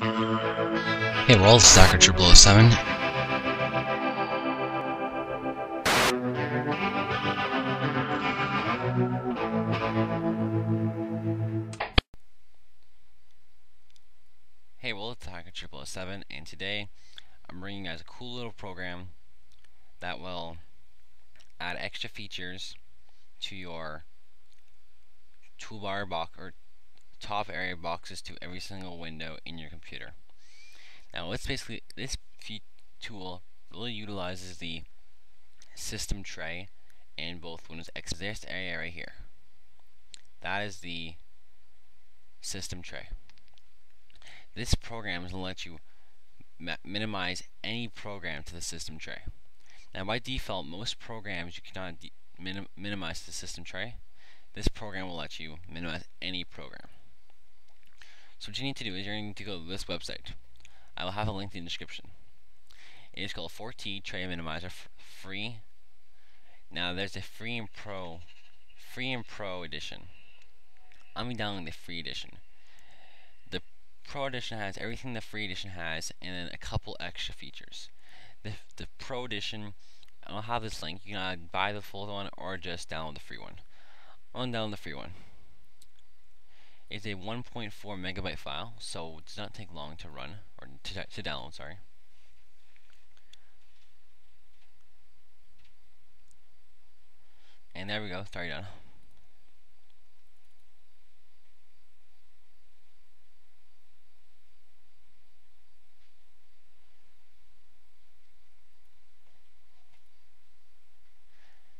Hey world, it's Dr. Triple 07. Hey world, it's Dr. Triple 07, and today I'm bringing you guys a cool little program that will add extra features to your toolbar box or top area boxes to every single window in your computer. Now let's basically this tool really utilizes the system tray in both Windows X. This area right here. That is the system tray. This program is going to let you minimize any program to the system tray. Now by default, most programs you cannot minim minimize to the system tray. This program will let you minimize any program. So what you need to do is you need to go to this website. I will have a link in the description. It is called 4T Tray Minimizer Free. Now there's a free and pro, free and pro edition. I'm downloading the free edition. The pro edition has everything the free edition has, and then a couple extra features. The the pro edition, I'll have this link. You can buy the full one or just download the free one. I'll download the free one is a 1.4 megabyte file, so it does not take long to run, or to, to download, sorry. And there we go, Sorry, done.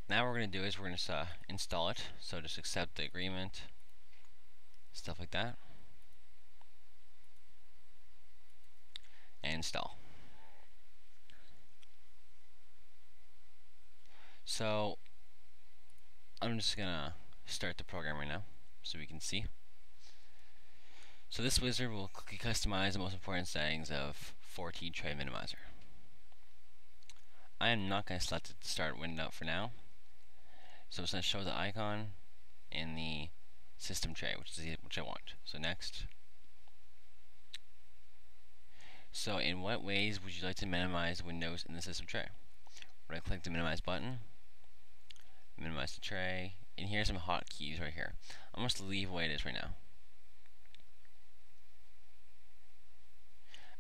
Now what we're going to do is we're going to uh, install it, so just accept the agreement stuff like that. And install. So I'm just gonna start the program right now so we can see. So this wizard will quickly customize the most important settings of 4T Tray Minimizer. I am not going to select the start window for now. So it's going to show the icon in the system tray, which is which I want. So next. So in what ways would you like to minimize windows in the system tray? Right click the minimize button, minimize the tray, and here's some hotkeys right here. I'm to leave the way it is right now.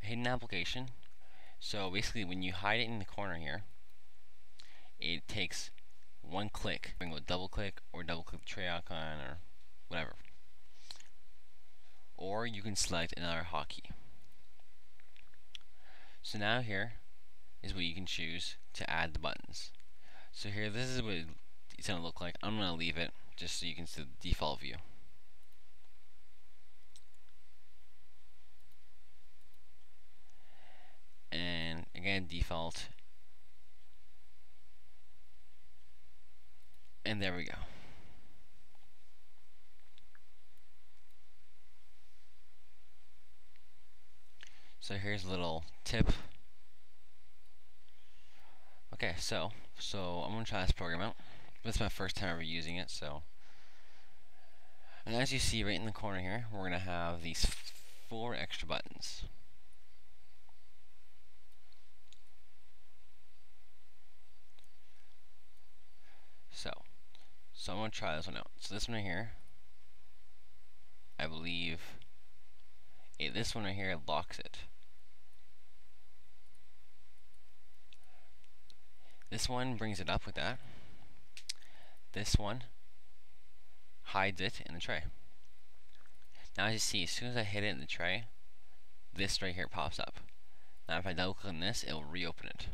A hidden application. So basically when you hide it in the corner here, it takes one click. You can go double click or double click the tray icon or whatever. Or you can select another hotkey. So now here is what you can choose to add the buttons. So here, this is what it's going to look like. I'm going to leave it just so you can see the default view. And again, default. And there we go. So here's a little tip. Okay, so so I'm gonna try this program out. This is my first time ever using it, so and as you see right in the corner here, we're gonna have these four extra buttons. So, so I'm gonna try this one out. So this one right here, I believe, this one right here locks it. This one brings it up with that. This one hides it in the tray. Now as you see, as soon as I hit it in the tray, this right here pops up. Now if I double click on this, it will reopen it.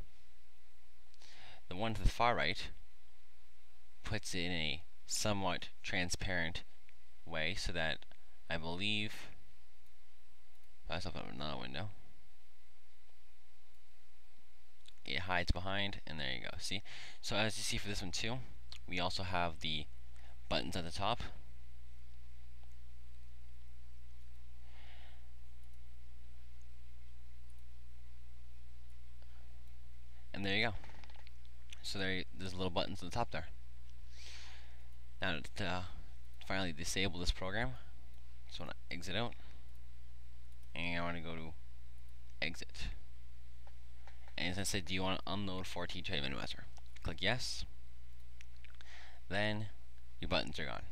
The one to the far right puts it in a somewhat transparent way so that I believe pass up another window it hides behind and there you go. See? So as you see for this one too we also have the buttons at the top. And there you go. So there there's little buttons at the top there. Now to uh, finally disable this program just want to exit out and I want to go to exit. And it's going to say, do you want to unload 4T Tray Minimizer? Click yes. Then your buttons are gone.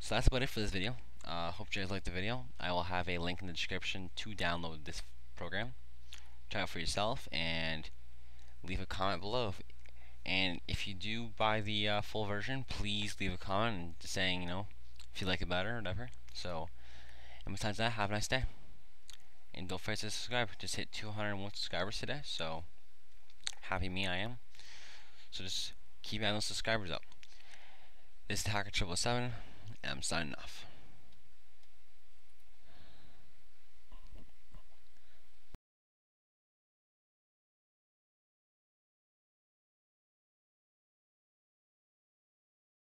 So that's about it for this video. Uh, hope you guys liked the video. I will have a link in the description to download this program. Try it for yourself and leave a comment below. And if you do buy the uh, full version, please leave a comment saying, you know, if you like it better or whatever. So, and besides that, have a nice day. And don't forget to subscribe. Just hit 201 subscribers today. So, happy me I am. So just keep adding those subscribers up. This is Hacker 777, and I'm signing off.